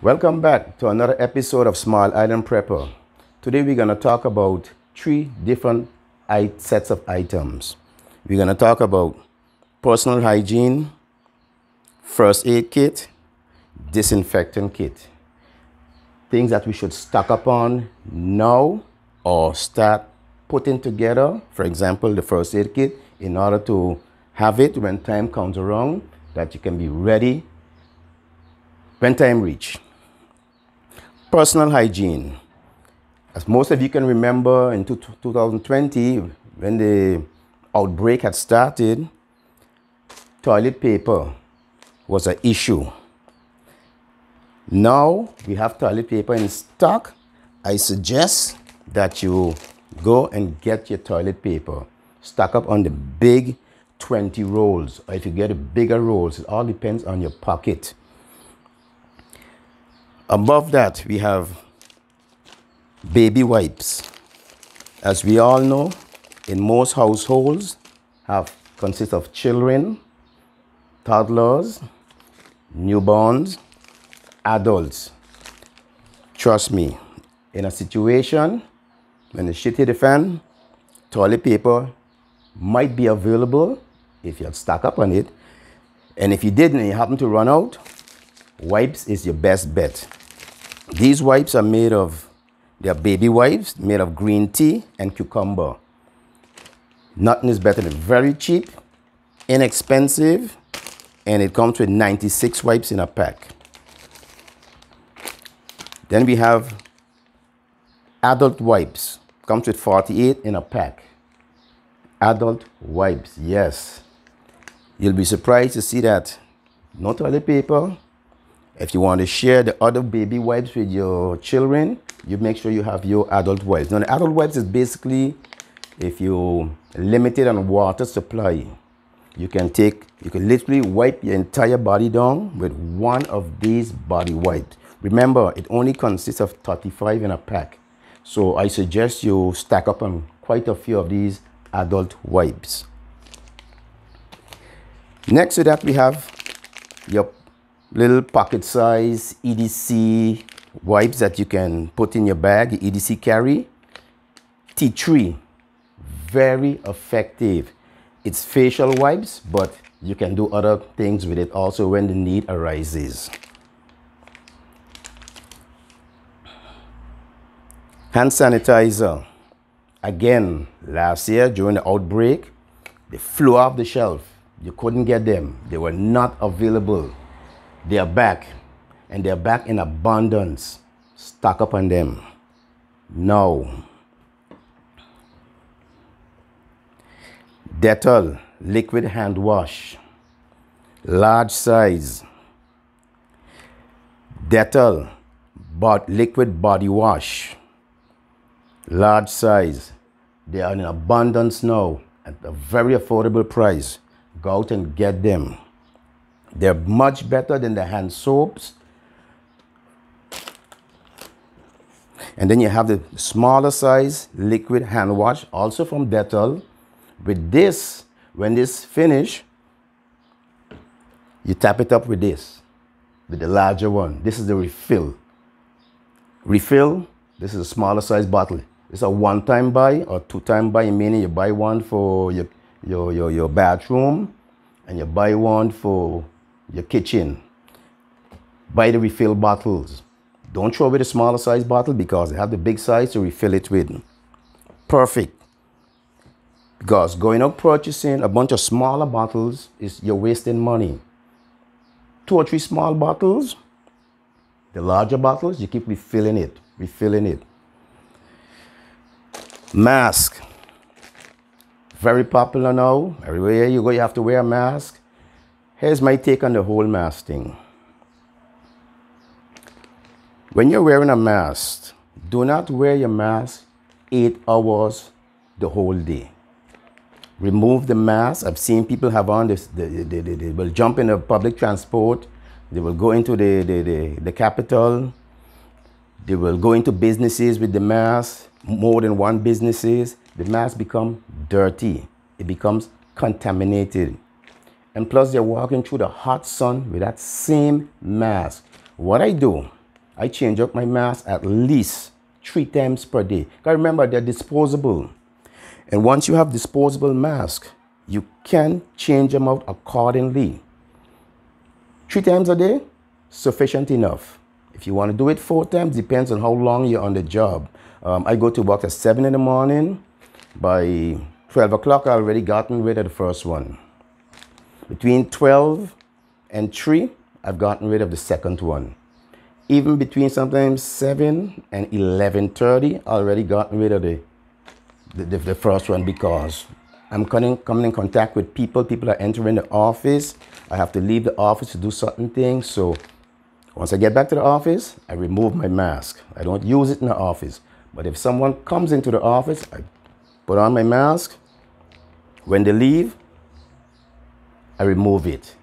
Welcome back to another episode of Small Island Prepper. Today we're going to talk about three different sets of items. We're going to talk about personal hygiene, first aid kit, disinfectant kit. Things that we should stock up on now or start putting together. For example, the first aid kit in order to have it when time comes around that you can be ready when time reach. Personal hygiene. As most of you can remember in 2020, when the outbreak had started, toilet paper was an issue. Now we have toilet paper in stock. I suggest that you go and get your toilet paper. Stock up on the big 20 rolls, or if you get a bigger rolls, it all depends on your pocket. Above that, we have baby wipes. As we all know, in most households have consist of children, toddlers, newborns, adults. Trust me, in a situation when the shit hit the fan, toilet paper might be available if you stack up on it. And if you didn't and you happen to run out, wipes is your best bet. These wipes are made of, they are baby wipes made of green tea and cucumber. Nothing is better than very cheap, inexpensive, and it comes with 96 wipes in a pack. Then we have adult wipes. Comes with 48 in a pack. Adult wipes, yes. You'll be surprised to see that no toilet paper, if you want to share the other baby wipes with your children, you make sure you have your adult wipes. Now, the adult wipes is basically if you limited on water supply, you can take, you can literally wipe your entire body down with one of these body wipes. Remember, it only consists of 35 in a pack. So I suggest you stack up on quite a few of these adult wipes. Next to that, we have your little pocket size EDC wipes that you can put in your bag, EDC carry. Tea tree, very effective. It's facial wipes, but you can do other things with it also when the need arises. Hand sanitizer. Again, last year during the outbreak, they flew off the shelf. You couldn't get them. They were not available. They are back, and they're back in abundance. Stock up on them. Now, Dettol liquid hand wash, large size. Dettol but liquid body wash, large size. They are in abundance now at a very affordable price. Go out and get them. They're much better than the hand soaps. And then you have the smaller size liquid hand wash, also from Dettol. With this, when this finish, you tap it up with this, with the larger one. This is the refill. Refill, this is a smaller size bottle. It's a one-time buy or two-time buy, meaning you buy one for your, your, your, your bathroom and you buy one for your kitchen. Buy the refill bottles. Don't throw away the smaller size bottle because they have the big size to refill it with. Perfect. Because going out purchasing a bunch of smaller bottles is you're wasting money. Two or three small bottles, the larger bottles, you keep refilling it, refilling it. Mask. Very popular now. Everywhere you go, you have to wear a mask. Here's my take on the whole mask thing. When you're wearing a mask, do not wear your mask eight hours the whole day. Remove the mask. I've seen people have on this, they, they, they, they will jump in a public transport, they will go into the, the, the, the capital, they will go into businesses with the mask, more than one businesses. The mask become dirty. It becomes contaminated. And plus they're walking through the hot sun with that same mask. What I do, I change up my mask at least three times per day. Because remember, they're disposable. And once you have disposable mask, you can change them out accordingly. Three times a day, sufficient enough. If you want to do it four times, depends on how long you're on the job. Um, I go to work at 7 in the morning. By 12 o'clock, I already gotten rid of the first one. Between 12 and 3, I've gotten rid of the second one. Even between sometimes 7 and 11.30, I already gotten rid of the, the, the, the first one because I'm coming, coming in contact with people. People are entering the office. I have to leave the office to do certain things. So once I get back to the office, I remove my mask. I don't use it in the office. But if someone comes into the office, I put on my mask. When they leave, I remove it.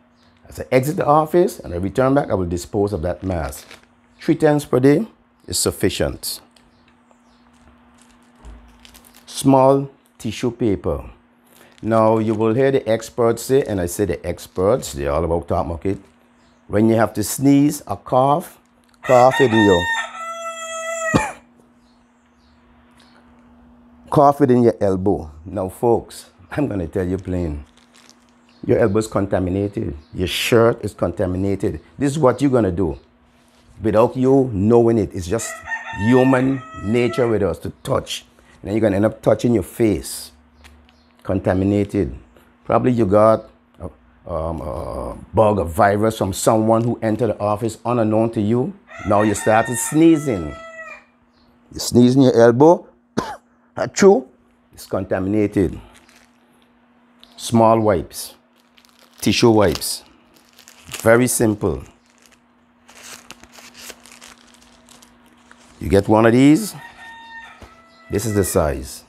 As I exit the office and I return back, I will dispose of that mask. Three times per day is sufficient. Small tissue paper. Now, you will hear the experts say, and I say the experts, they're all about talk market. When you have to sneeze or cough, cough it in your cough it in your elbow. Now, folks, I'm going to tell you plain. Your elbow is contaminated. Your shirt is contaminated. This is what you're going to do without you knowing it. It's just human nature with us to touch. And then you're going to end up touching your face contaminated. Probably you got a, um, a bug, a virus from someone who entered the office unknown to you. Now you started sneezing. You sneeze in your elbow, achoo, it's contaminated. Small wipes, tissue wipes. Very simple. You get one of these. This is the size.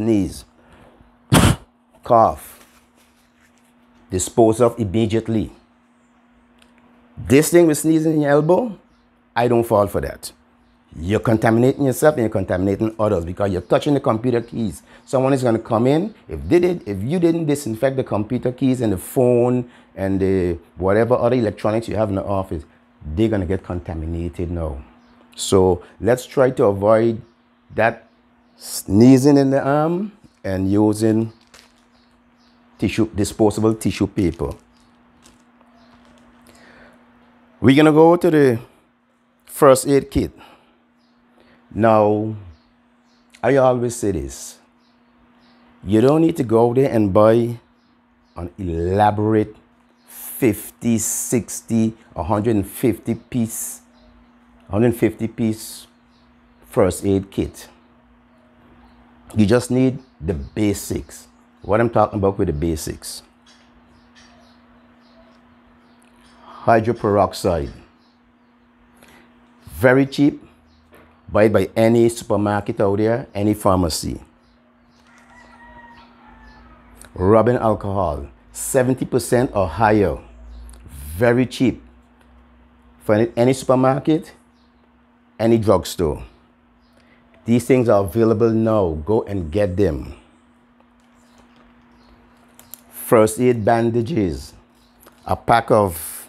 sneeze, cough, dispose of immediately. This thing with sneezing in your elbow, I don't fall for that. You're contaminating yourself and you're contaminating others because you're touching the computer keys. Someone is going to come in. If they did, if you didn't disinfect the computer keys and the phone and the whatever other electronics you have in the office, they're going to get contaminated now. So let's try to avoid that sneezing in the arm and using tissue disposable tissue paper we're gonna go to the first aid kit now i always say this you don't need to go there and buy an elaborate 50 60 150 piece 150 piece first aid kit you just need the basics. What I'm talking about with the basics. Hydroperoxide. Very cheap. Buy it by any supermarket out there, any pharmacy. Rubbing alcohol. 70% or higher. Very cheap. For any supermarket, any drugstore. These things are available now. Go and get them. First aid bandages, a pack of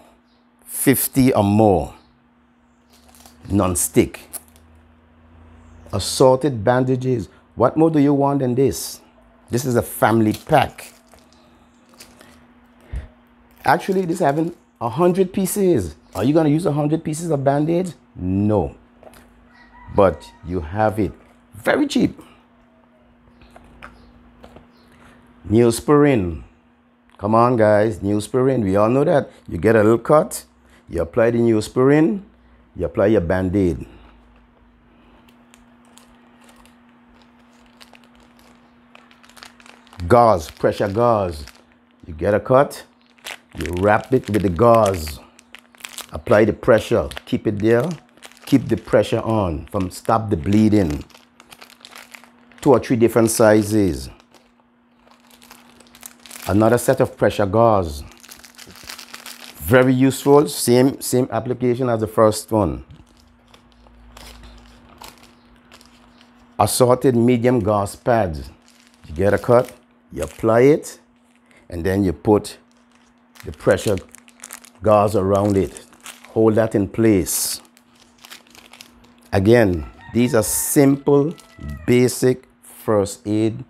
50 or more, non-stick. Assorted bandages. What more do you want than this? This is a family pack. Actually, this having 100 pieces. Are you going to use 100 pieces of band-aid? No but you have it very cheap. Neosporin. Come on, guys. Neosporin. We all know that. You get a little cut, you apply the Neosporin, you apply your band Gauze, pressure gauze. You get a cut, you wrap it with the gauze, apply the pressure, keep it there keep the pressure on from stop the bleeding. Two or three different sizes. Another set of pressure gauze. Very useful same same application as the first one. Assorted medium gauze pads. You get a cut you apply it and then you put the pressure gauze around it. Hold that in place. Again, these are simple, basic first aid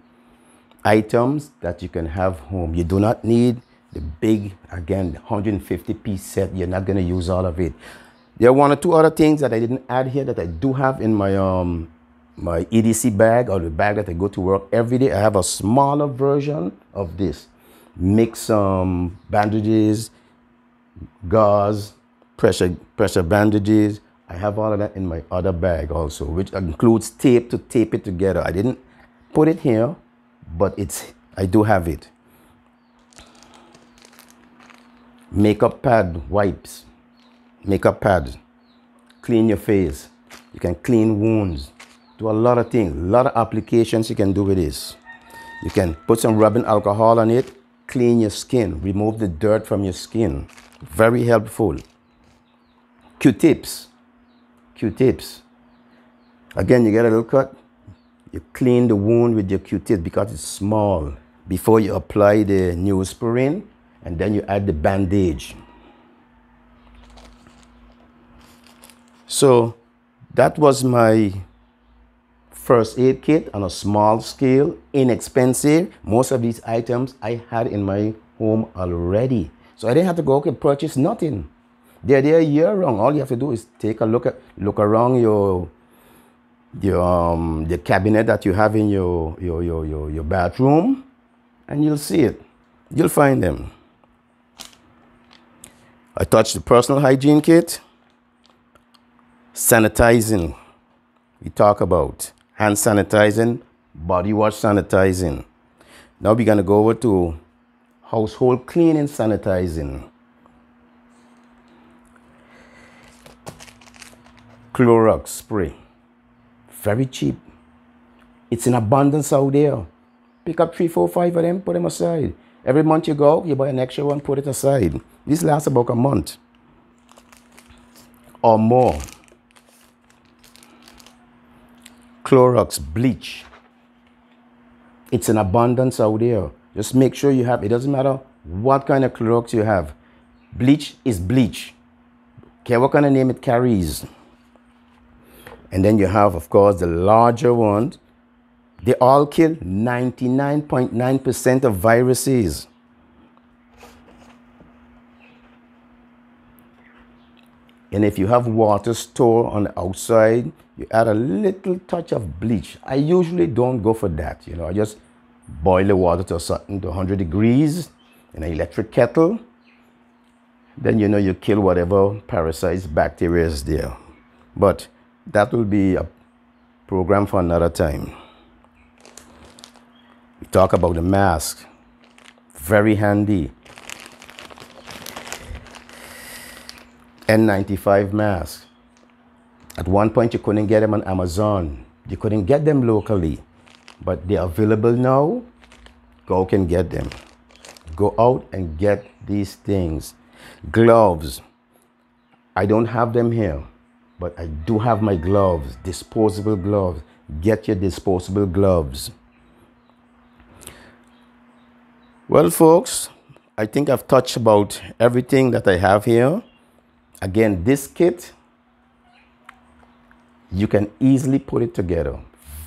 items that you can have home. You do not need the big, again, 150 piece set. You're not going to use all of it. There are one or two other things that I didn't add here that I do have in my um, my EDC bag or the bag that I go to work every day. I have a smaller version of this. Make some bandages, gauze, pressure, pressure bandages. I have all of that in my other bag also, which includes tape to tape it together. I didn't put it here, but it's I do have it. Makeup pad wipes, makeup pad, clean your face. You can clean wounds, do a lot of things, a lot of applications you can do with this. You can put some rubbing alcohol on it, clean your skin, remove the dirt from your skin. Very helpful. Q-tips, Q-tips. Again, you get a little cut, you clean the wound with your Q-tip because it's small before you apply the neosporin and then you add the bandage. So that was my first aid kit on a small scale, inexpensive. Most of these items I had in my home already. So I didn't have to go and purchase nothing. They're there year round. All you have to do is take a look at look around your your um, the cabinet that you have in your, your, your, your, your bathroom and you'll see it. You'll find them. I touched the personal hygiene kit. Sanitizing. We talk about hand sanitizing, body wash sanitizing. Now we're going to go over to household cleaning sanitizing. Clorox spray. Very cheap. It's in abundance out there. Pick up three, four, five of them, put them aside. Every month you go, you buy an extra one, put it aside. This lasts about a month or more. Clorox bleach. It's in abundance out there. Just make sure you have, it doesn't matter what kind of Clorox you have. Bleach is bleach. Care what kind of name it carries. And then you have, of course, the larger ones. They all kill 99.9% of viruses. And if you have water stored on the outside, you add a little touch of bleach. I usually don't go for that. You know, I just boil the water to a certain to 100 degrees in an electric kettle. Then you know you kill whatever parasites, bacteria is there. But that will be a program for another time. We talk about the mask. Very handy. N95 mask. At one point, you couldn't get them on Amazon. You couldn't get them locally, but they're available now. Go can get them. Go out and get these things. Gloves. I don't have them here but I do have my gloves, disposable gloves. Get your disposable gloves. Well, folks, I think I've touched about everything that I have here. Again, this kit, you can easily put it together.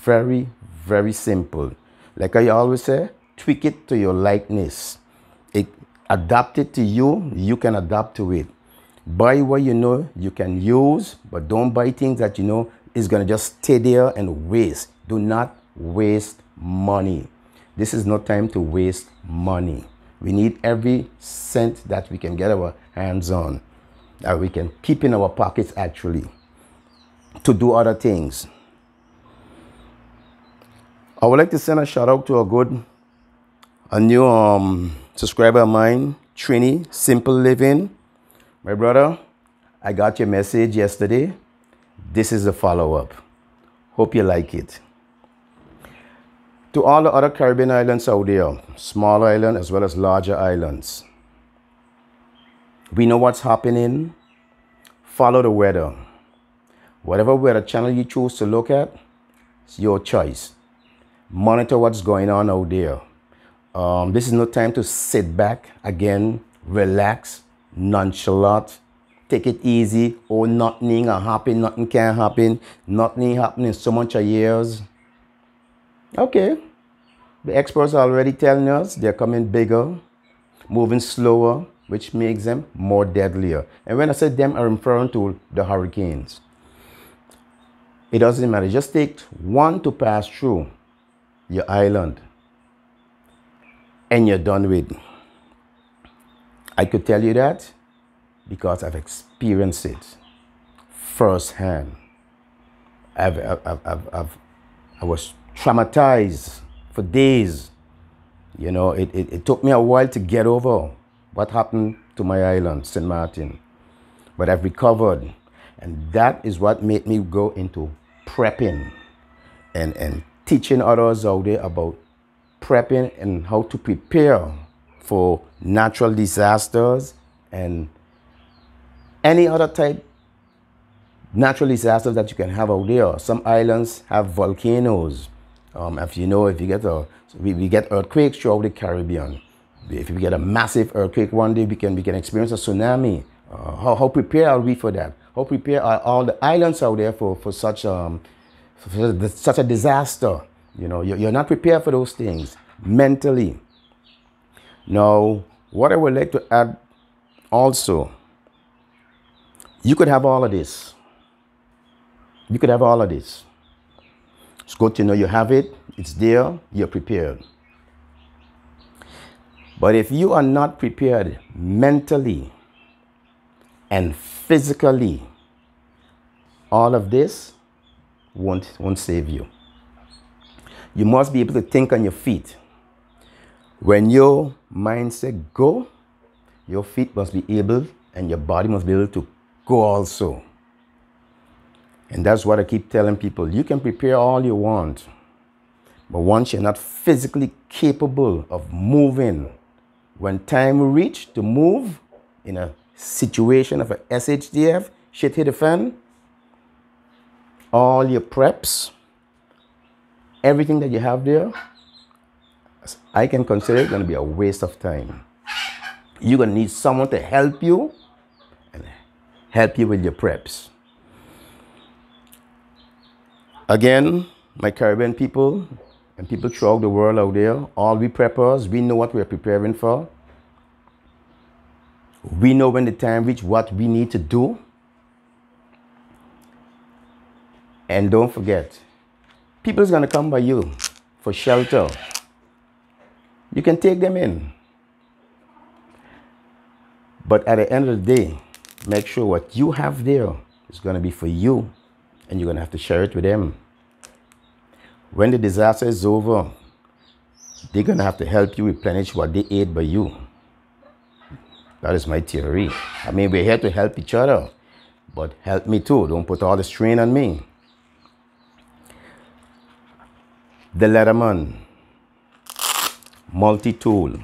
Very, very simple. Like I always say, tweak it to your likeness. It, adapt it to you, you can adapt to it. Buy what you know you can use, but don't buy things that you know is going to just stay there and waste. Do not waste money. This is no time to waste money. We need every cent that we can get our hands on, that we can keep in our pockets actually, to do other things. I would like to send a shout out to a good, a new um, subscriber of mine, Trini, Simple Living. My brother, I got your message yesterday. This is a follow up. Hope you like it. To all the other Caribbean islands out there, small island as well as larger islands, we know what's happening. Follow the weather. Whatever weather channel you choose to look at, it's your choice. Monitor what's going on out there. Um, this is no time to sit back again, relax, nonchalant, take it easy, oh, nothing can happen, nothing can happen, nothing happening so much of years. Okay, the experts are already telling us they're coming bigger, moving slower, which makes them more deadlier. And when I say them, I'm referring to the hurricanes. It doesn't matter. Just take one to pass through your island and you're done with. I could tell you that because I've experienced it firsthand. I've, I've, I've, I've, i was traumatized for days. You know, it, it, it took me a while to get over what happened to my island, St. Martin. But I've recovered. And that is what made me go into prepping and, and teaching others out there about prepping and how to prepare for natural disasters and any other type natural disasters that you can have out there. Some islands have volcanoes. Um, if you know, if you get a, we, we get earthquakes throughout the Caribbean. If we get a massive earthquake one day, we can we can experience a tsunami. Uh, how, how prepared are we for that? How prepared are all the islands out there for, for such um for such a disaster? You know, you're not prepared for those things mentally. Now, what I would like to add also, you could have all of this. You could have all of this. It's good to know you have it, it's there, you're prepared. But if you are not prepared mentally and physically, all of this won't, won't save you. You must be able to think on your feet. When your mindset go, your feet must be able and your body must be able to go also. And that's what I keep telling people. You can prepare all you want, but once you're not physically capable of moving, when time reach to move in a situation of a SHTF, shit hit the fan, all your preps, everything that you have there, I can consider it going to be a waste of time. You're to need someone to help you and help you with your preps. Again, my Caribbean people and people throughout the world out there, all we preppers, we know what we're preparing for. We know when the time reach what we need to do. And don't forget, people is going to come by you for shelter. You can take them in. But at the end of the day, make sure what you have there is going to be for you and you're going to have to share it with them. When the disaster is over, they're going to have to help you replenish what they ate by you. That is my theory. I mean, we're here to help each other, but help me too. Don't put all the strain on me. The Leatherman multi-tool.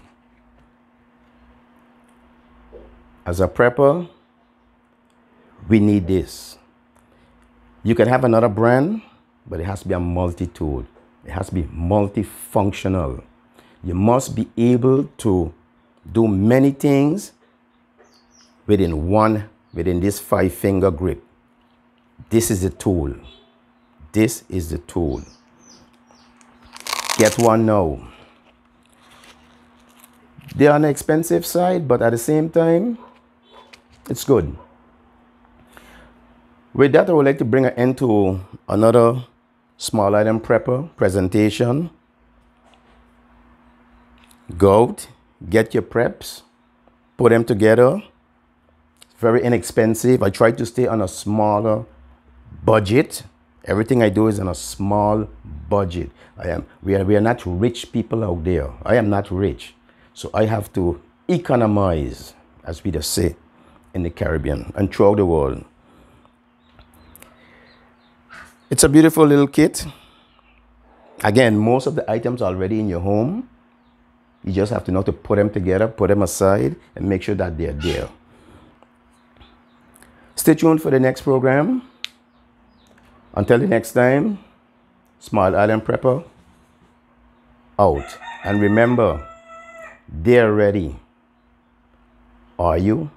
As a prepper, we need this. You can have another brand, but it has to be a multi-tool. It has to be multifunctional. You must be able to do many things within one, within this five finger grip. This is the tool. This is the tool. Get one now. They're on the expensive side, but at the same time, it's good. With that, I would like to bring an end to another Small Island Prepper presentation. Go out, get your preps, put them together. It's very inexpensive. I try to stay on a smaller budget. Everything I do is on a small budget. I am we are we are not rich people out there. I am not rich. So I have to economize, as we just say in the Caribbean and throughout the world. It's a beautiful little kit. Again, most of the items are already in your home. You just have to know to put them together, put them aside, and make sure that they're there. Stay tuned for the next program. Until the next time, Small Island Prepper out. And remember, they're ready. Are you?